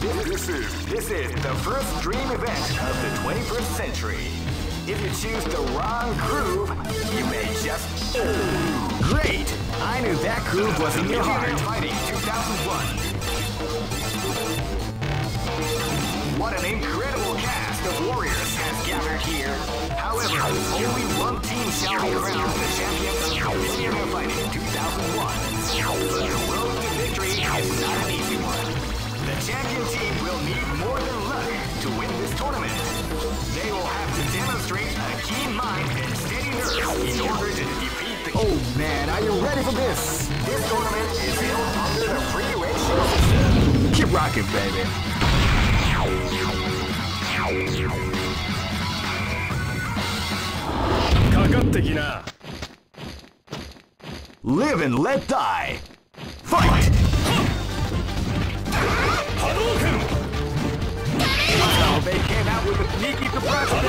This is this is the first dream event of the 21st century. If you choose the wrong groove, you may just. Great! I knew that groove was in your heart. Fighting 2001. What an incredible cast of warriors has gathered here. However, only one team shall be crowned the champion of Millionaire Fighting 2001. But the road to victory is not an easy one. The champion team will need more than luck to win this tournament. They will have to demonstrate a keen mind and steady nerves in order to defeat the. Oh man, are you ready for this? This tournament is held under the free ratio system. Keep rocking, baby. Live and let die. Fight! They came out with a sneaky surprise at the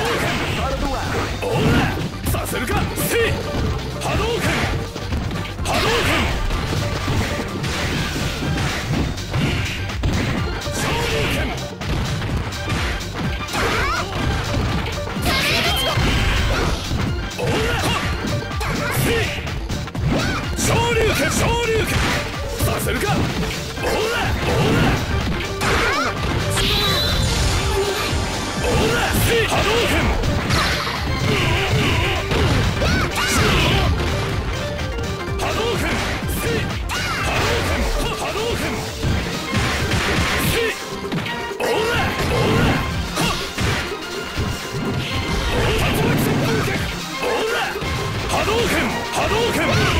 start of the round. おらさせるかせい波動拳波動拳昇竜拳おらせい昇竜拳昇竜拳させるかおらおし波動拳波動拳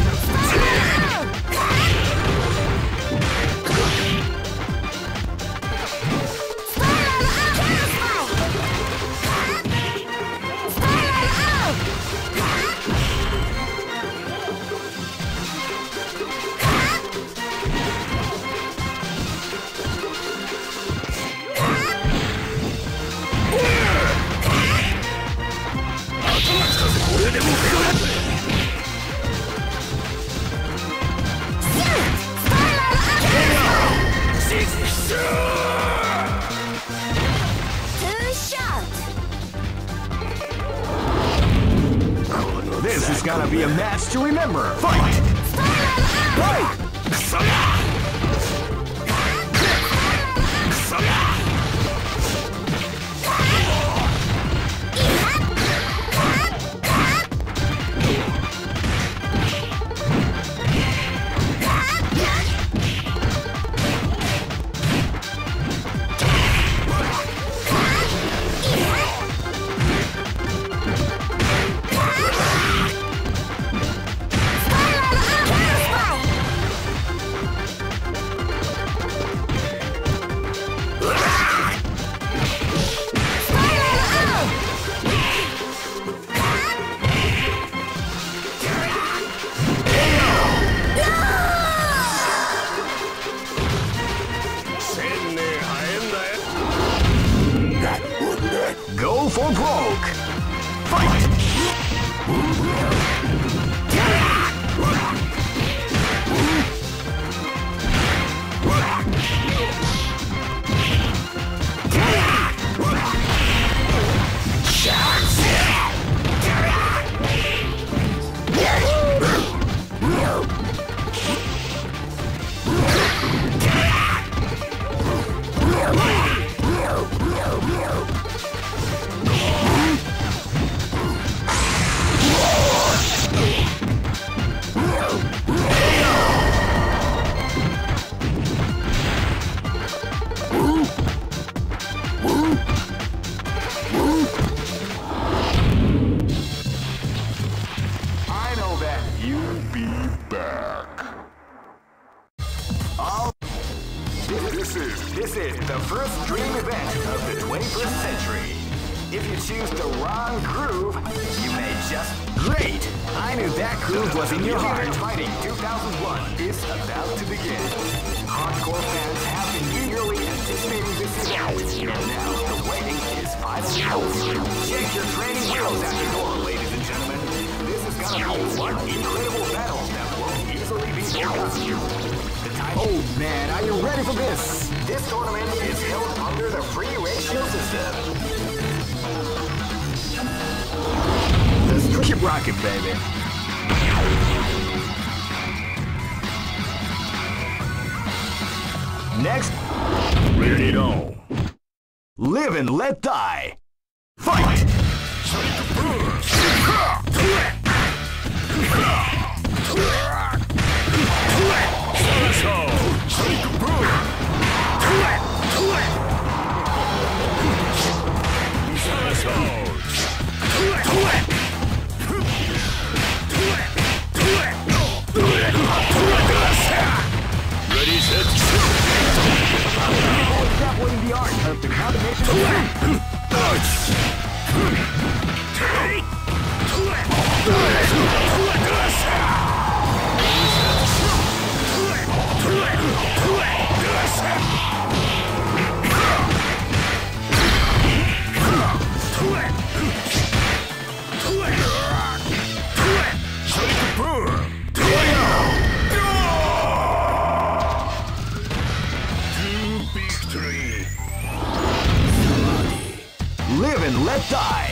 What incredible battles that will easily be. Oh man, are you ready for this? This tournament is held under the free ratio system. Keep rocking, baby. Next, ready it on. Live and let die. exploiting the art of the combination of attack. die.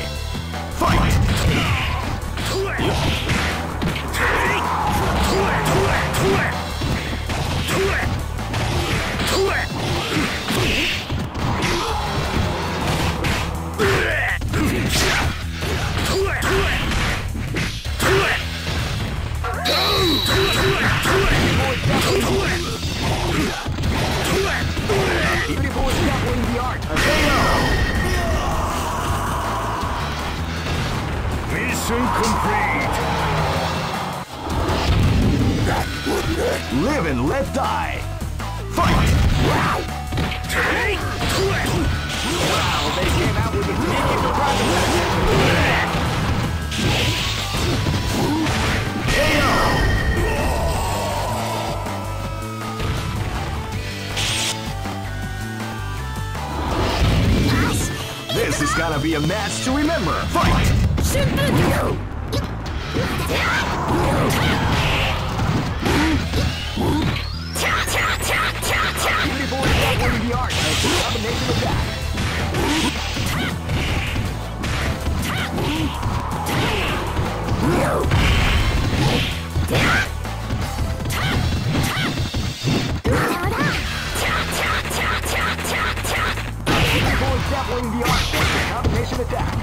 The arc. Combination attack.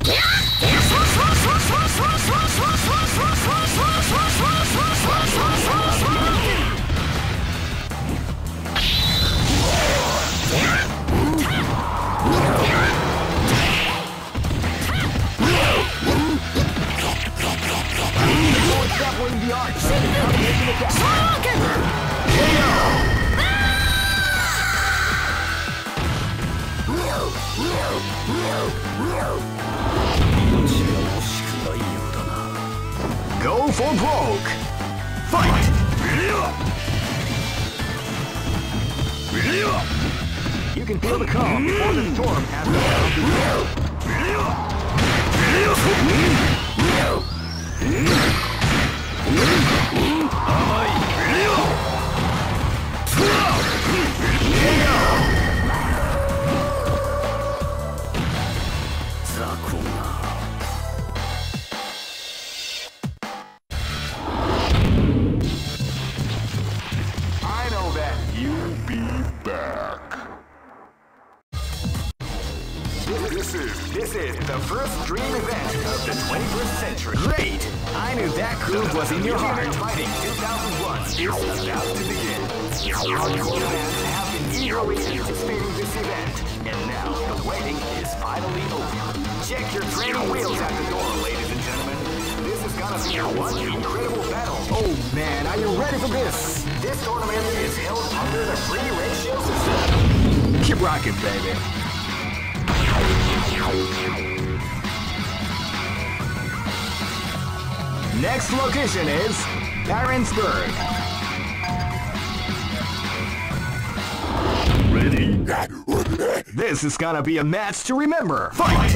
The arc. Combination attack. Go for broke! Fight! You can feel the calm before the storm happens. Hardcore fans have been eagerly anticipating this event, and now the wedding is finally over. Check your training wheels at the door, ladies and gentlemen. This is gonna be one incredible battle. Oh man, are you ready for this? This tournament is held under the free ratio system. Keep rocking, baby. Next location is Barentsburg. Ready? This is gonna be a match to remember. Fight!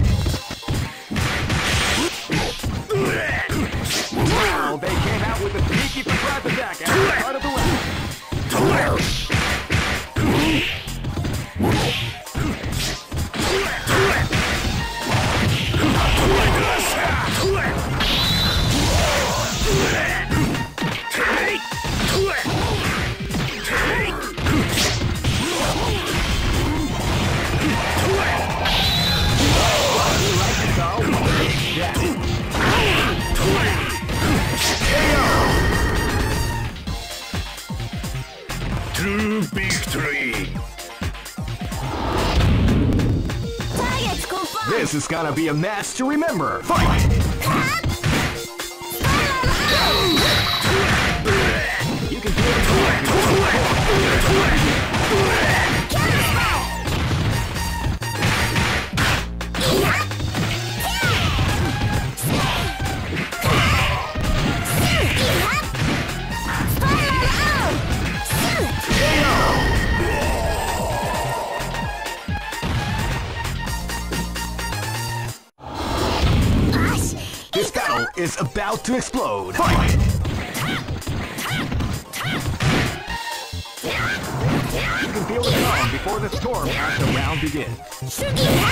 They came out with a sneaky surprise attack at the start of the round. This is gonna be a mess to remember. Fight! To explode. Fight! You can feel the calm before the storm as the round begins.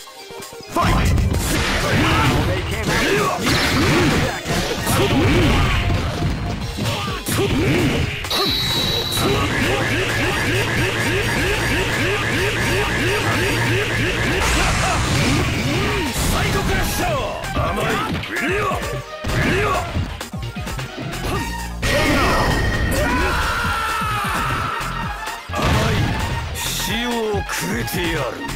the start of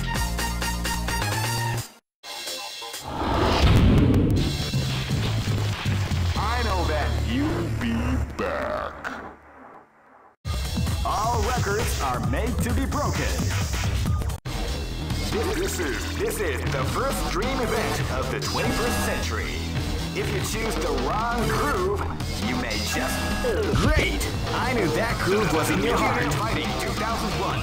are made to be broken. This, is this is the first dream event of the 21st century. If you choose the wrong groove, you may just Great! I knew that groove was in your heart. Fighting 2001.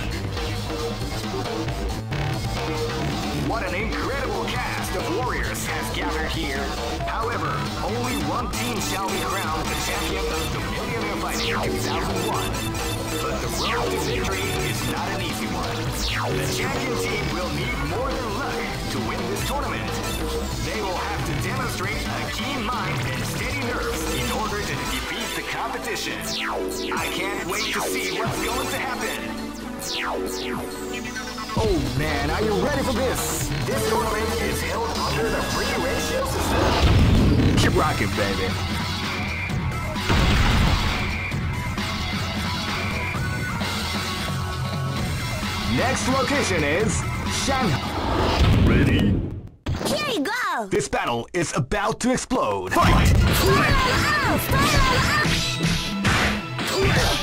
What an incredible cast of warriors has gathered here. However, only one team shall be crowned the champion of the Millionaire Fighting 2001. But the road to victory is not an easy one. The champion team will need more than luck to win this tournament. They will have to demonstrate a keen mind and steady nerves in order to defeat the competition. I can't wait to see what's going to happen. Oh man, are you ready for this? This tournament is held under the free ratio system. Keep rocking, baby. Next location is Shanghai. Ready? Here you go! This battle is about to explode. Fight! Spiral out! Spiral out!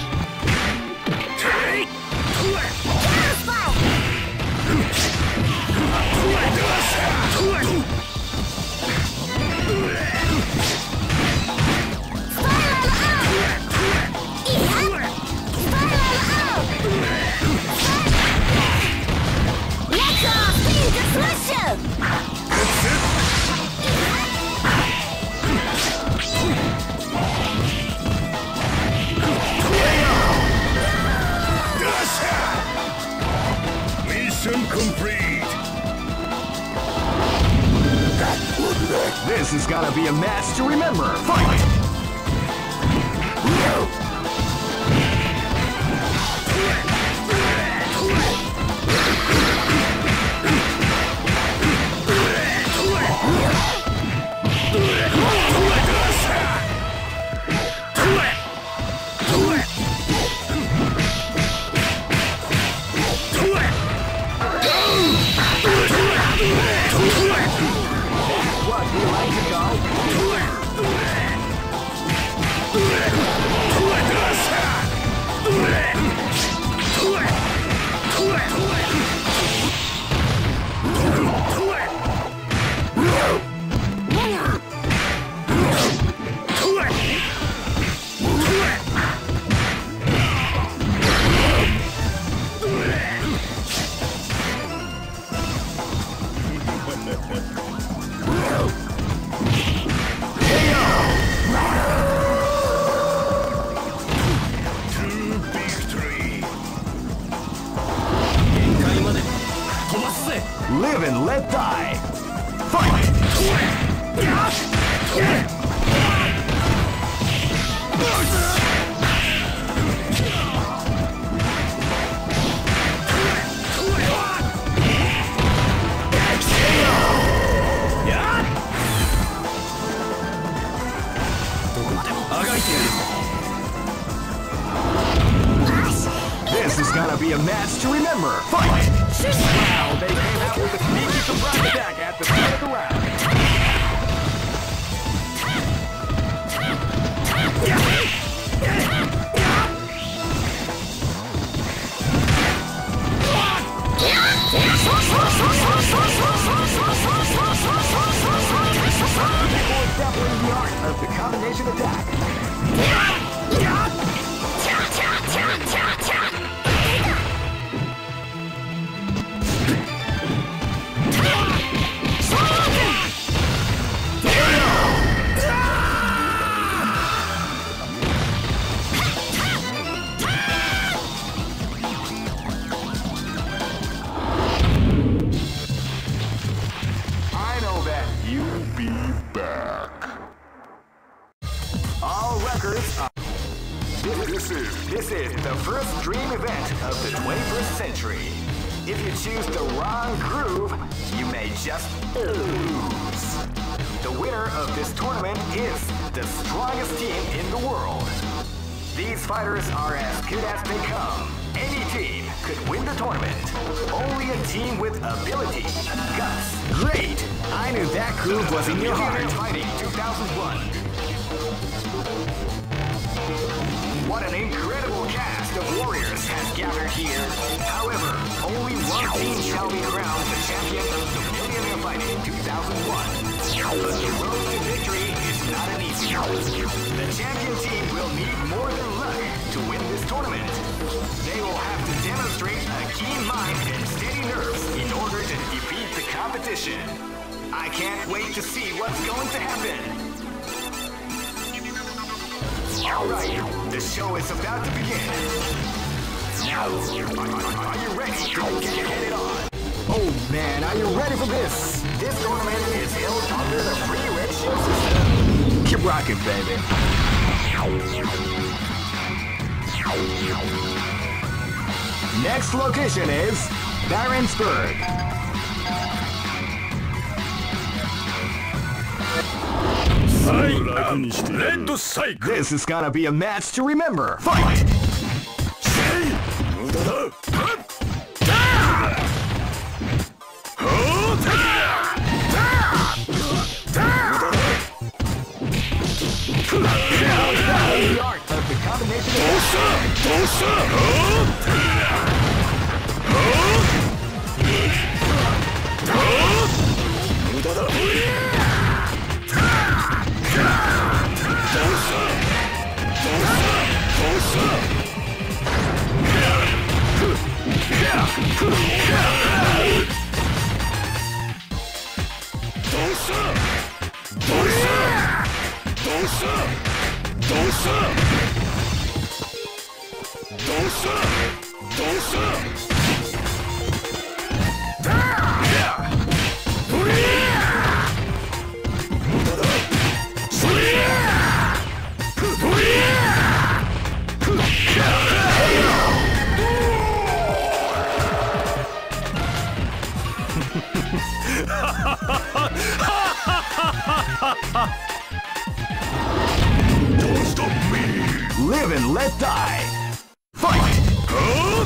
Fighters are as good as they come. Any team could win the tournament. Only a team with ability, guts. Great! I knew that groove was in your heart. Fighting 2001. What an incredible cast of warriors has gathered here. However, only one team shall be crowned the champion of the Millionaire Fighting 2001. But the road to victory is not an easy one. The champion team will need more than to win this tournament. They will have to demonstrate a keen mind and steady nerves in order to defeat the competition. I can't wait to see what's going to happen. All right, the show is about to begin. Are you ready to get headed on? Oh man, are you ready for this? This tournament is held under the free ratio system. Keep rocking, baby. Next location is Barentsburg. I am Red This is gonna be a match to remember. Fight. した？どうした？無駄だどうした？Live and let die.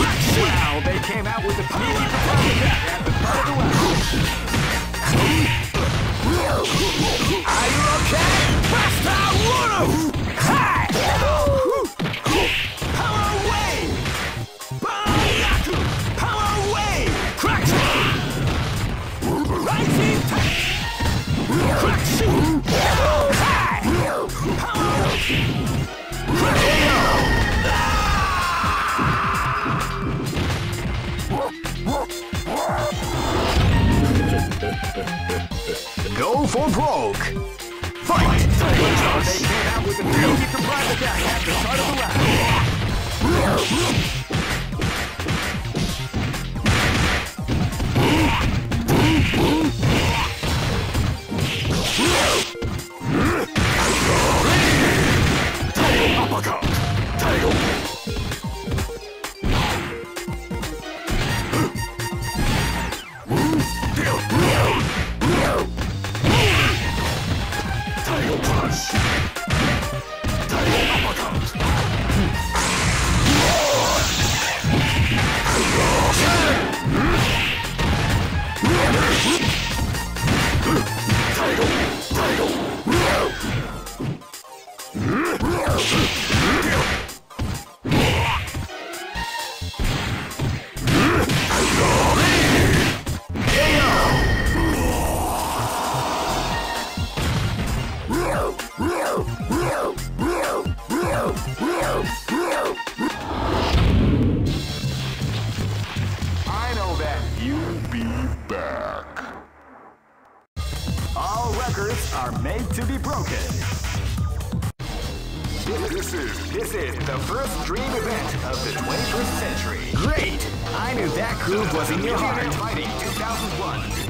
Wow, they came out with a sneaky attack at the start of the. Are you okay? I know that you'll be back. All records are made to be broken. This is this is the first dream event of the 21st century. Great! I knew that groove was in your heart. Fighting 2001.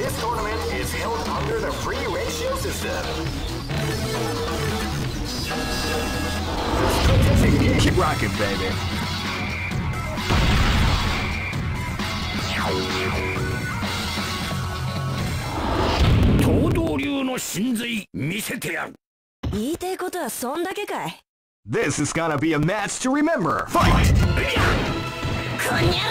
This tournament is held under the free ratio system. Keep rocking, baby. 東道流の神髄見せてやる言いたいことはそんだけかい This is gonna be a match to remember. Fight! こんにゃろ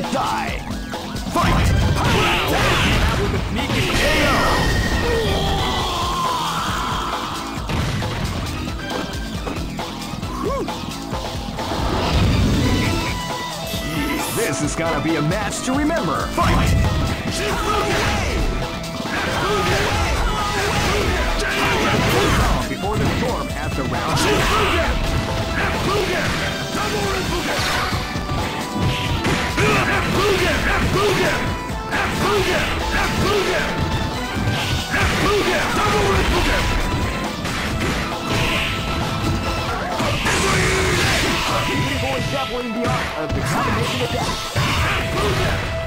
Let die. Fight! This is gonna be a match to remember. Fight! Before the storm at the round. Beautiful doubling the art of the combination attack.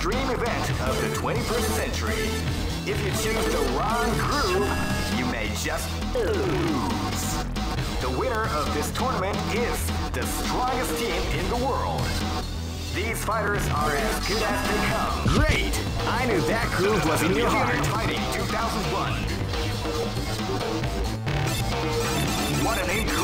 Dream event of the 21st century. If you choose the wrong groove, you may just lose. The winner of this tournament is the strongest team in the world. These fighters are as good as they come. Great! I knew that groove was in your heart. Fighting 2001. What an incredible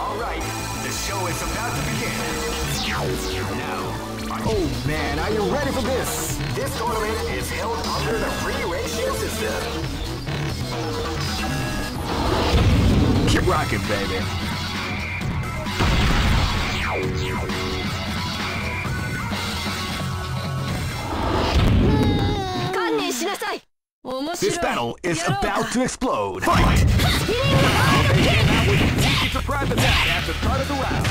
All right, the show is about to begin. Now, Oh man, are you ready for this? This tournament is held under the free ratio system. Keep rocking, baby. This battle is about to explode. Fight! surprise attack at the start of the round.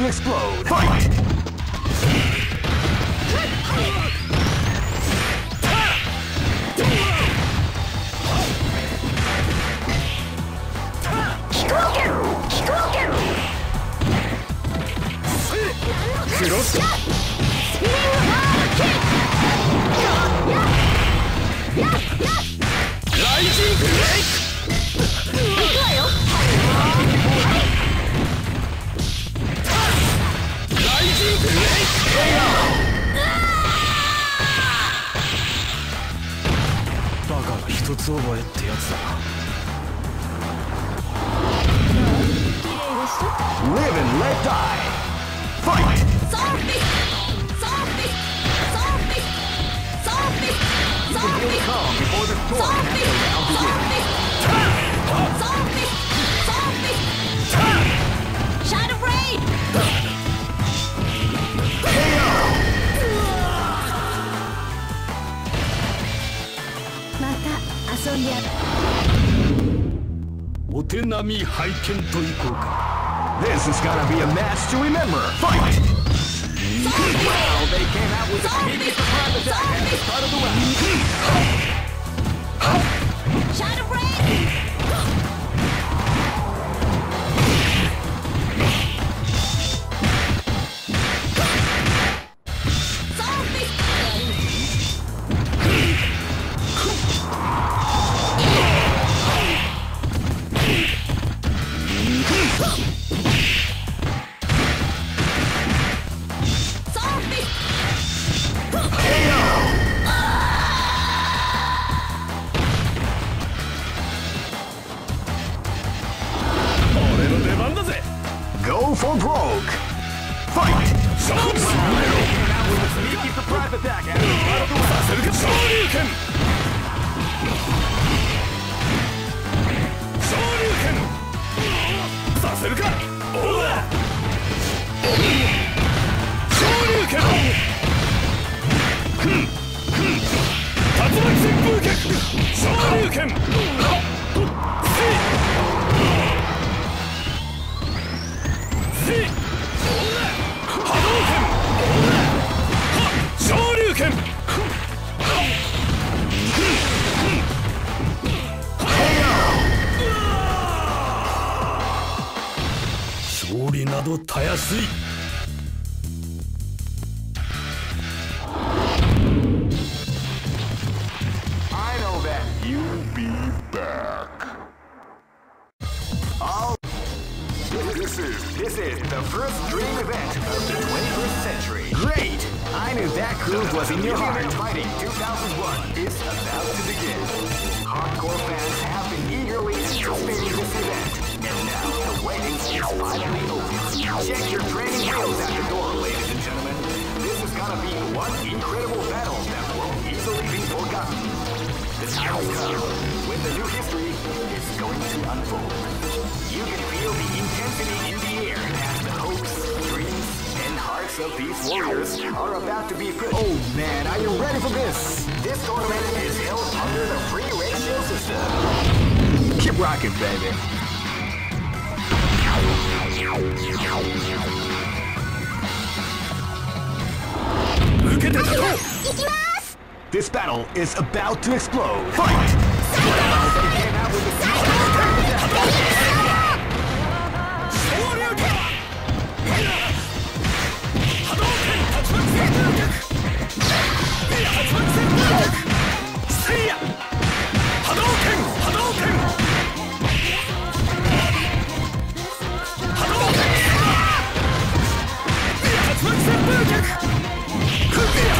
to explode. 手並み拝見といこうか This is gonna be a match to remember! Fight! Well, they came out with a sneaky surprise attack at the start of the round. Shadow Rain! 竜拳昇竜拳どたやすい。baby. This battle is about to explode. Fight!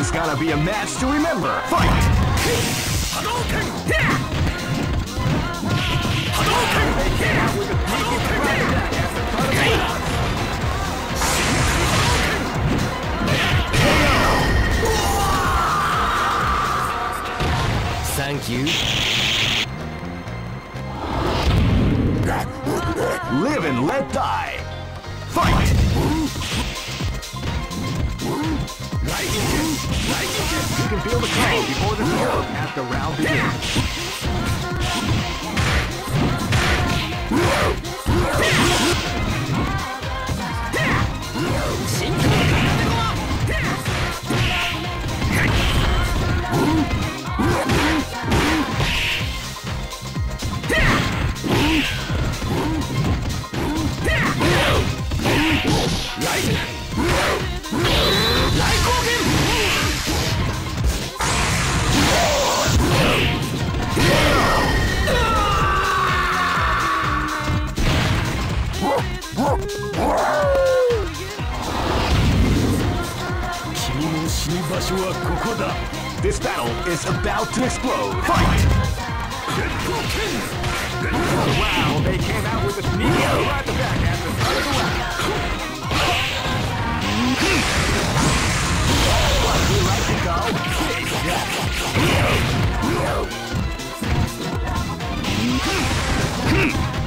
is gonna be a match to remember. Fight! Hadouken! Hadouken! I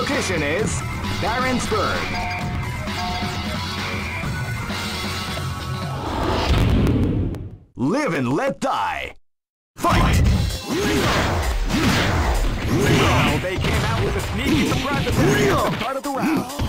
location is Baronsburg. Live and let die. Fight! Wow, they came out with a sneaky surprise at the start of the round.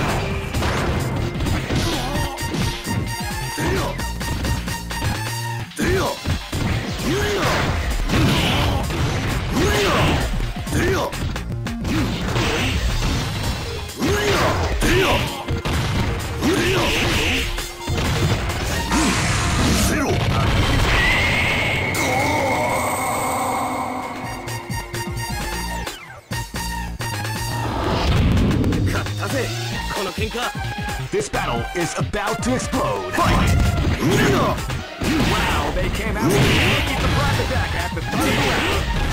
This battle is about to explode. Fight! Wow, they came out with a attack.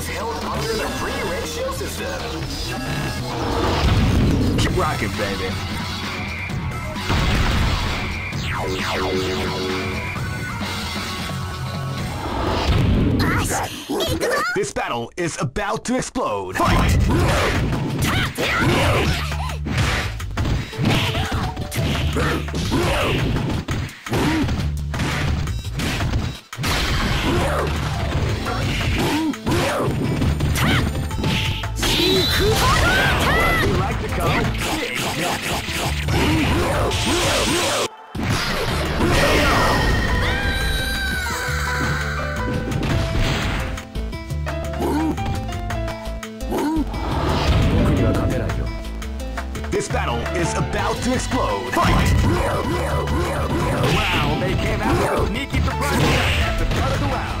is held under the free system. Keep rocking, baby. This battle is about to explode. Fight! Fight. This battle is about to explode. Fight! Wow, they came out with a sneaky surprise at the start of the round.